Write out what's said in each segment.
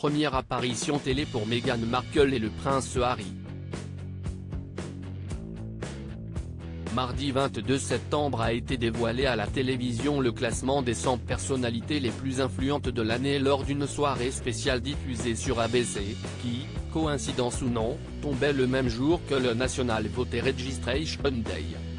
première apparition télé pour Meghan Markle et le prince Harry. Mardi 22 septembre a été dévoilé à la télévision le classement des 100 personnalités les plus influentes de l'année lors d'une soirée spéciale diffusée sur ABC, qui, coïncidence ou non, tombait le même jour que le National Voter Registration Day.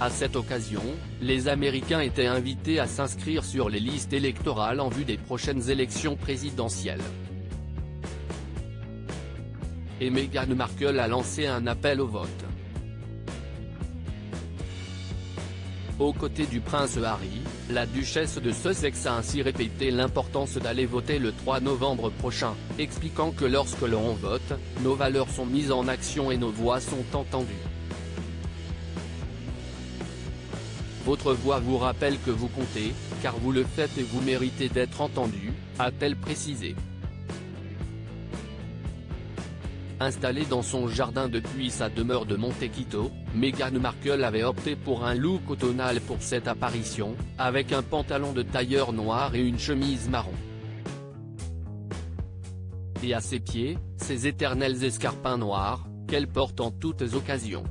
À cette occasion, les Américains étaient invités à s'inscrire sur les listes électorales en vue des prochaines élections présidentielles et Meghan Markle a lancé un appel au vote. Aux côtés du prince Harry, la duchesse de Sussex a ainsi répété l'importance d'aller voter le 3 novembre prochain, expliquant que lorsque l'on vote, nos valeurs sont mises en action et nos voix sont entendues. Votre voix vous rappelle que vous comptez, car vous le faites et vous méritez d'être entendu, a-t-elle précisé. Installée dans son jardin depuis sa demeure de Montequito, Meghan Markle avait opté pour un look automnal pour cette apparition, avec un pantalon de tailleur noir et une chemise marron. Et à ses pieds, ses éternels escarpins noirs, qu'elle porte en toutes occasions.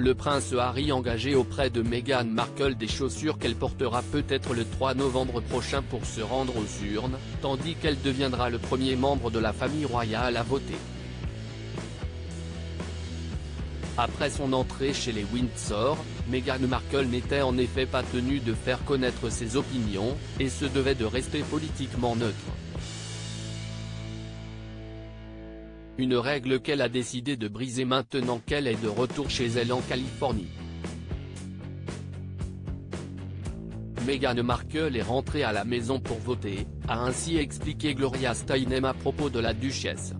Le prince Harry engagé auprès de Meghan Markle des chaussures qu'elle portera peut-être le 3 novembre prochain pour se rendre aux urnes, tandis qu'elle deviendra le premier membre de la famille royale à voter. Après son entrée chez les Windsor, Meghan Markle n'était en effet pas tenue de faire connaître ses opinions, et se devait de rester politiquement neutre. Une règle qu'elle a décidé de briser maintenant qu'elle est de retour chez elle en Californie. Meghan Markle est rentrée à la maison pour voter, a ainsi expliqué Gloria Steinem à propos de la duchesse.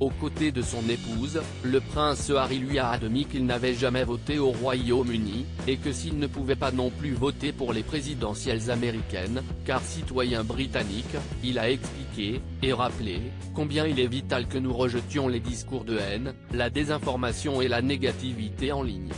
Aux côtés de son épouse, le prince Harry lui a admis qu'il n'avait jamais voté au Royaume-Uni, et que s'il ne pouvait pas non plus voter pour les présidentielles américaines, car citoyen britannique, il a expliqué, et rappelé, combien il est vital que nous rejetions les discours de haine, la désinformation et la négativité en ligne.